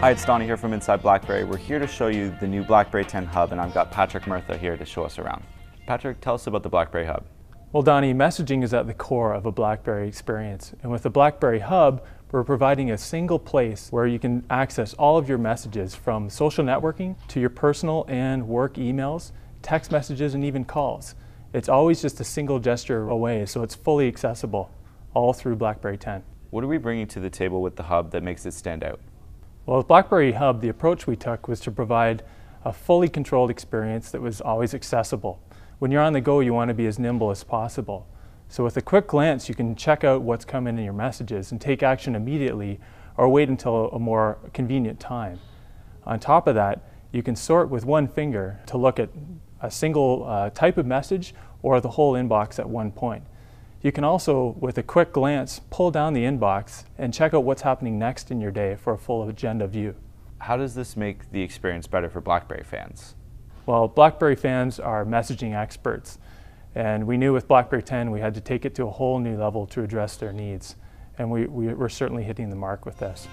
Hi, it's Donnie here from Inside BlackBerry. We're here to show you the new BlackBerry 10 Hub, and I've got Patrick Murtha here to show us around. Patrick, tell us about the BlackBerry Hub. Well, Donnie, messaging is at the core of a BlackBerry experience. And with the BlackBerry Hub, we're providing a single place where you can access all of your messages from social networking to your personal and work emails, text messages, and even calls. It's always just a single gesture away, so it's fully accessible all through BlackBerry 10. What are we bringing to the table with the Hub that makes it stand out? Well, with BlackBerry Hub, the approach we took was to provide a fully controlled experience that was always accessible. When you're on the go, you want to be as nimble as possible. So with a quick glance, you can check out what's coming in your messages and take action immediately or wait until a more convenient time. On top of that, you can sort with one finger to look at a single uh, type of message or the whole inbox at one point. You can also, with a quick glance, pull down the inbox and check out what's happening next in your day for a full agenda view. How does this make the experience better for BlackBerry fans? Well, BlackBerry fans are messaging experts, and we knew with BlackBerry 10 we had to take it to a whole new level to address their needs, and we, we, we're certainly hitting the mark with this.